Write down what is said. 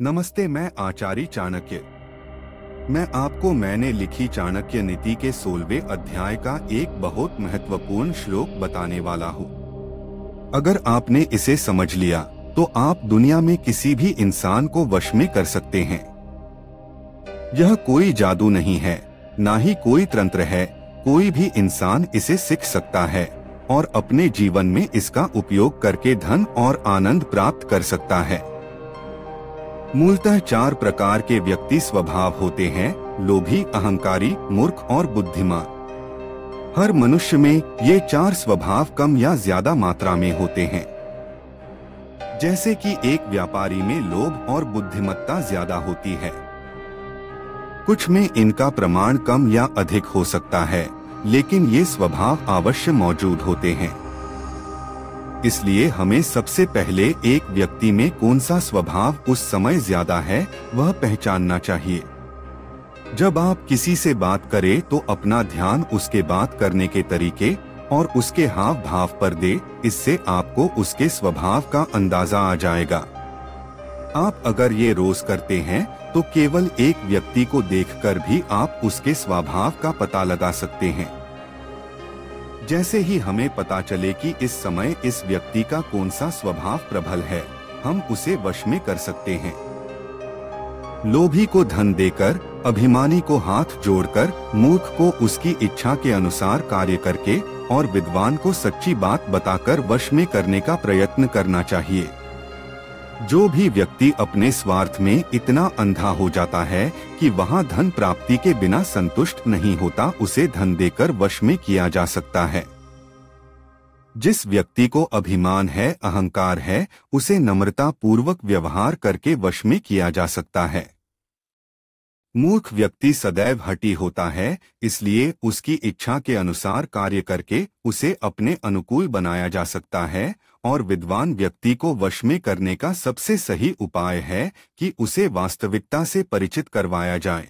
नमस्ते, मैं आचार्य चाणक्य। मैं आपको मैंने लिखी चाणक्य नीति के सोलवे अध्याय का एक बहुत महत्वपूर्ण श्लोक बताने वाला हूँ। अगर आपने इसे समझ लिया तो आप दुनिया में किसी भी इंसान को वश में कर सकते हैं। यह कोई जादू नहीं है, ना ही कोई तंत्र है, कोई भी इंसान इसे सीख सकता है, और अपने जीवन में इसका उपयोग करके धन और आनंद प्राप्त कर सकता है। मूलतः चार प्रकार के व्यक्ति स्वभाव होते हैं, लोभी, अहंकारी, मूर्ख और बुद्धिमान। हर मनुष्य में ये चार स्वभाव कम या ज़्यादा मात्रा में होते हैं। जैसे कि एक व्यापारी में लोभ और बुद्धिमत्ता ज़्यादा होती है। कुछ में इनका प्रमाण कम या अधिक हो सकता है, लेकिन ये स्वभाव अवश्य मौजूद होते हैं। इसलिए हमें सबसे पहले एक व्यक्ति में कौन सा स्वभाव उस समय ज़्यादा है, वह पहचानना चाहिए। जब आप किसी से बात करें तो अपना ध्यान उसके बात करने के तरीके और उसके हाव भाव पर दे, इससे आपको उसके स्वभाव का अंदाज़ा आ जाएगा। आप अगर ये रोज करते हैं तो केवल एक व्यक्ति को देखकर भी आप उसके स्वभाव का पता लगा सकते हैं। जैसे ही हमें पता चले कि इस समय इस व्यक्ति का कौन सा स्वभाव प्रबल है, हम उसे वश में कर सकते हैं। लोभी को धन देकर, अभिमानी को हाथ जोड़कर, मूर्ख को उसकी इच्छा के अनुसार कार्य करके, और विद्वान को सच्ची बात बताकर वश में करने का प्रयत्न करना चाहिए। जो भी व्यक्ति अपने स्वार्थ में इतना अंधा हो जाता है कि वहाँ धन प्राप्ति के बिना संतुष्ट नहीं होता, उसे धन देकर वश में किया जा सकता है। जिस व्यक्ति को अभिमान है, अहंकार है, उसे नम्रता पूर्वक व्यवहार करके वश में किया जा सकता है। मूर्ख व्यक्ति सदैव हटी होता है, इसलिए उसकी इच्छा के अनुसार कार्य करके उसे अपने अनुकूल बनाया जा सकता है, और विद्वान व्यक्ति को वश में करने का सबसे सही उपाय है कि उसे वास्तविकता से परिचित करवाया जाए।